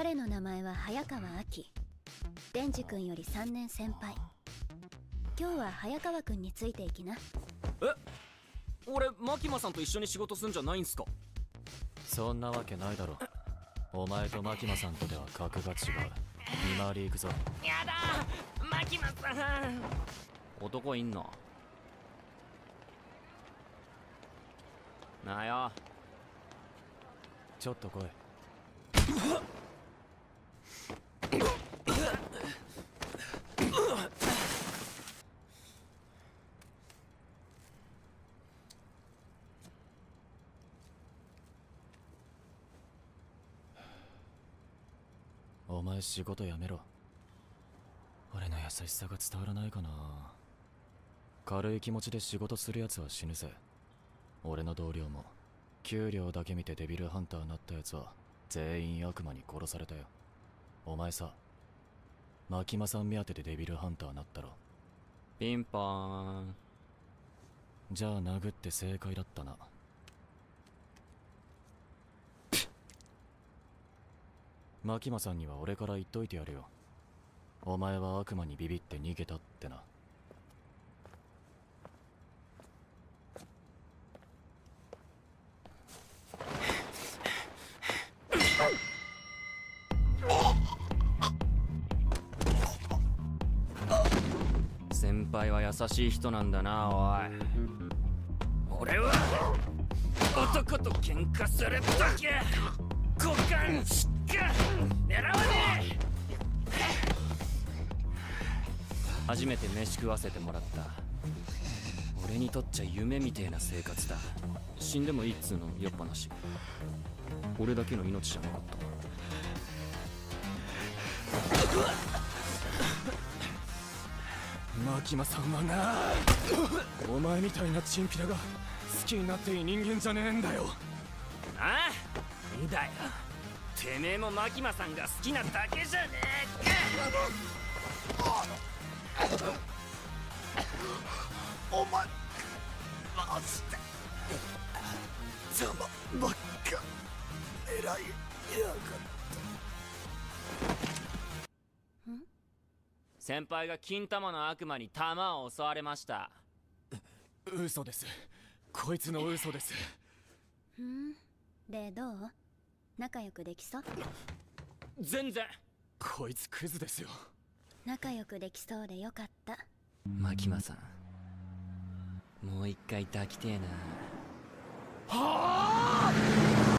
彼の名前は早川亜希。デンジ君より3年先輩。今日は早川君についていきな。え？俺マキマさんと一緒に仕事すんじゃないんすか？そんなわけないだろお前とマキマさんとでは格が違う。見回り行くぞ。やだ！マキマさん。男いんの？なあよ。ちょっと来い お前仕事やめろ。俺の優しさが伝わらないかな。軽い気持ちで仕事するやつは死ぬぜ。俺の同僚も給料だけ見てデビルハンターなったやつは全員悪魔に殺されたよ。お前さマキマさん目当てでデビルハンターなったろ。ピンポーン。じゃあ殴って正解だったなマキマさんには俺から言っといてやるよ。お前は悪魔にビビって逃げたってな。先輩は優しい人なんだなおい。俺は男と喧嘩するとき初めて飯食わせてもらった。俺にとっちゃ夢みてえな生活だ。死んでもいいっつうのよっぱなし。俺だけの命じゃなかった。マキマさんはなお前みたいなチンピラが好きになっていい人間じゃねえんだよ。ああんだよ。てめえもマキマさんが好きなだけじゃねえかお前マジで。邪魔ばっか。狙いやが先輩が金玉の悪魔に玉を襲われました。嘘です。こいつの嘘です。ふん？でどう？仲良くできそう？全然。こいつクズですよ仲良くできそうでよかった。牧間さん。もう一回抱きてえな。はあ！